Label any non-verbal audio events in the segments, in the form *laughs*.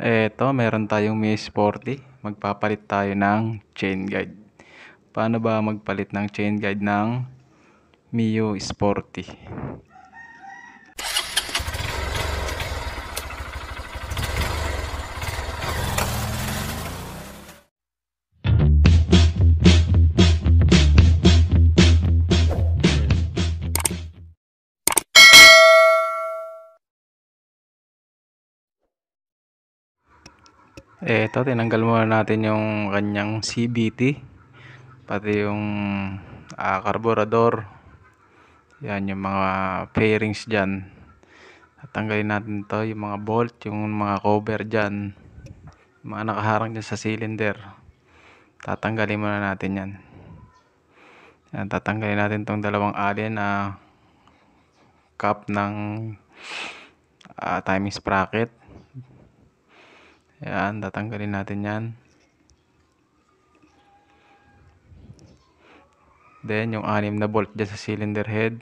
Eto, meron tayong Mi Sporty. Magpapalit tayo ng chain guide. Paano ba magpalit ng chain guide ng Mio Sporty? Eto, tinanggal muna natin yung kanyang CVT. Pati yung ah, carburetor. Yan, yung mga fairings dyan. Tatanggalin natin to yung mga bolt, yung mga cover dyan. Mga nakaharang dyan sa cylinder. Tatanggalin muna natin yan. Yan, tatanggalin natin tong dalawang alien na cap ng ah, timing sprocket. Yan, tatanggalin natin yan. Then, yung anim na bolt dyan sa cylinder head.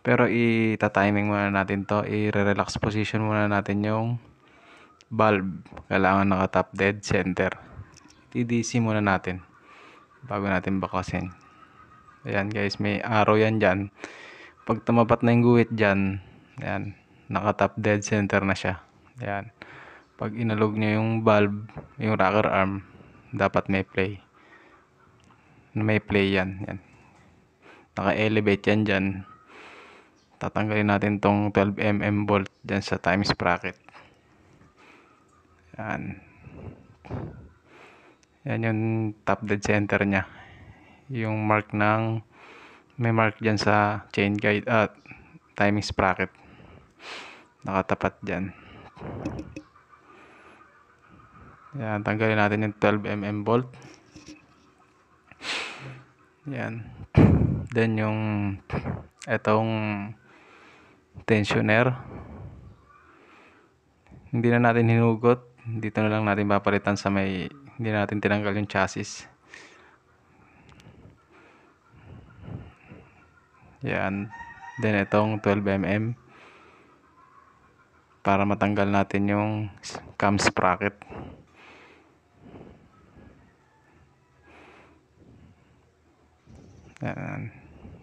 Pero, i-timing muna natin to. I-relax position muna natin yung valve. Kailangan naka-top dead center. I-DC muna natin. Bago natin baklasin. Ayan guys, may arrow yan dyan. Pag tumapat na yung guhit dyan, ayan, naka-top dead center na siya. Ayan pag inalog nyo yung valve, yung rocker arm, dapat may play. May play yan. yan. Naka-elevate yan dyan. Tatanggalin natin tong 12mm bolt dyan sa time sprocket. Yan. Yan yung top dead center niya. Yung mark ng may mark dyan sa chain guide at uh, timing sprocket. Nakatapat dyan. Yan, tanggalin natin yung 12mm bolt. Yan. Then yung etong tensioner. Hindi na natin hinugot. Dito na lang natin papalitan sa may hindi na natin tinanggal yung chassis. Yan. Then itong 12mm para matanggal natin yung cam sprocket. Yan.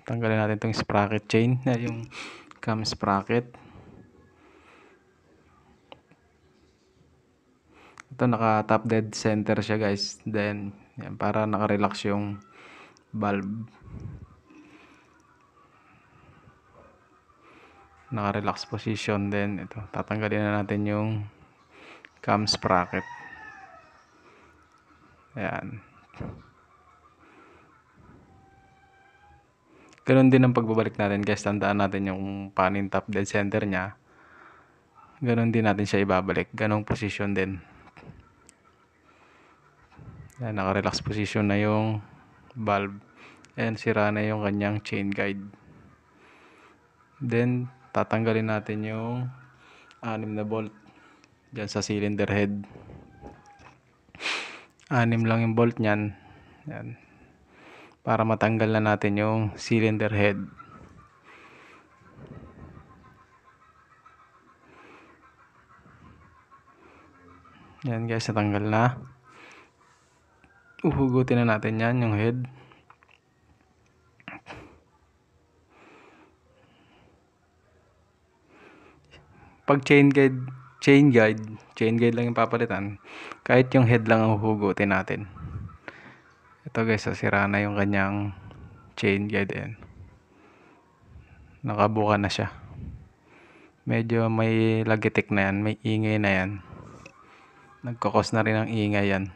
Tanggalin natin itong sprocket chain *laughs* na yung cam sprocket. Ito naka top dead center siya guys. Then yan, para naka-relax yung valve. Naka-relax position then ito tatanggalin na natin yung cam sprocket. Ayan. Ganun din ang pagbabalik natin guys. Tandaan natin yung panin top dead center niya. Ganun din natin siya ibabalik. Ganong position din. Yan, naka-relax position na yung valve. And sira na yung kanyang chain guide. Then, tatanggalin natin yung anim na bolt dyan sa cylinder head. Anim lang yung bolt niyan. Yan para matanggal na natin yung cylinder head. Yan guys natanggal na. Uhugutin na natin yan yung head. Pag chain guide chain guide chain guide lang yung papalitan. Kahit yung head lang ang uhugutin natin ito guys, sasira na yung kanyang chain guide yan. Nakabuka na siya. Medyo may lagitik na yan, may ingay na yan. Nagkakos na rin ang ingay yan.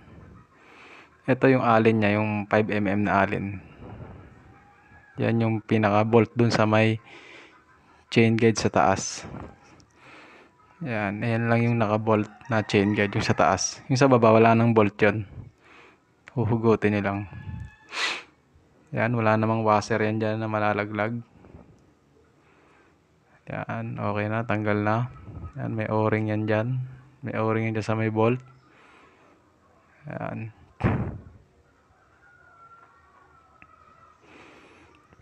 Ito yung alin niya, yung 5mm na alin. Yan yung pinaka bolt dun sa may chain guide sa taas. Yan, ayan lang yung naka-bolt na chain guide yung sa taas. Yung sa baba wala nang bolt yon huhugutin nyo lang. Yan wala namang washer yan dyan na malalaglag. Yan okay na tanggal na. Yan may o-ring yan dyan. May o-ring yan dyan sa may bolt. Yan.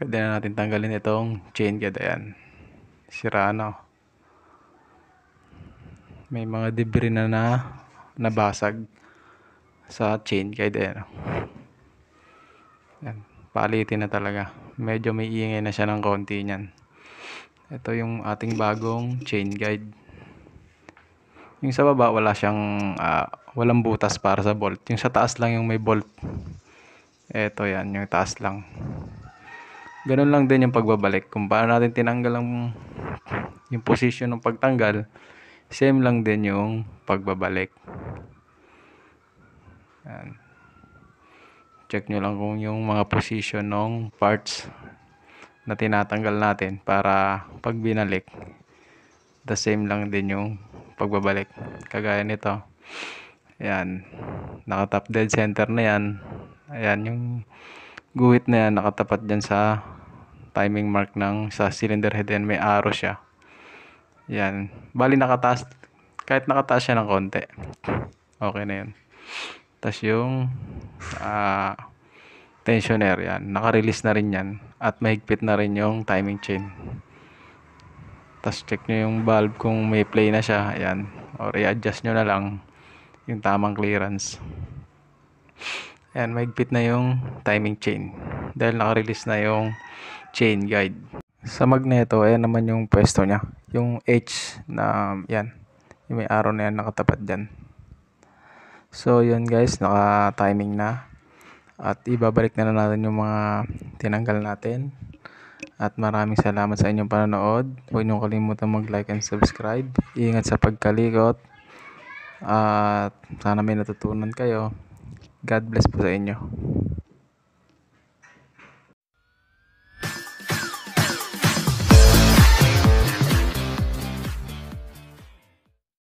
Pwede na natin tanggalin itong chain guide yan sira na may mga debris na na nabasag sa chain guide ayan. Yan, palitin na talaga. Medyo may ingay na siya ng konti niyan. Ito yung ating bagong chain guide. Yung sa baba wala siyang ah, walang butas para sa bolt. Yung sa taas lang yung may bolt. Ito yan, yung taas lang. Ganun lang din yung pagbabalik. Kung paano natin tinanggal ang yung position ng pagtanggal, same lang din yung pagbabalik. Yan. Check nyo lang kung yung mga position ng parts na tinatanggal natin para pag binalik, the same lang din yung pagbabalik. Kagaya nito. Ayan. Naka-top dead center na yan. Ayan yung guhit na yan nakatapat dyan sa timing mark ng sa cylinder head yan may arrow siya. Yan. Bali nakataas kahit nakataas siya ng konti. Okay na yun. Tapos yung ah tensioner yan. Naka-release na rin yan. At mahigpit na rin yung timing chain. Tapos check nyo yung valve kung may play na siya. Ayan. Or i-adjust nyo na lang yung tamang clearance. Ayan, mahigpit na yung timing chain. Dahil naka-release na yung chain guide. Sa magneto, ayan naman yung pwesto niya. Yung H na, yan. Yung may arrow na yan nakatapat dyan. So, yun guys, naka-timing na. At ibabalik na, na natin yung mga tinanggal natin. At maraming salamat sa inyong panonood. Huwag niyong kalimutan mag-like and subscribe. Ingat sa pagkalikot. At sana may natutunan kayo. God bless po sa inyo.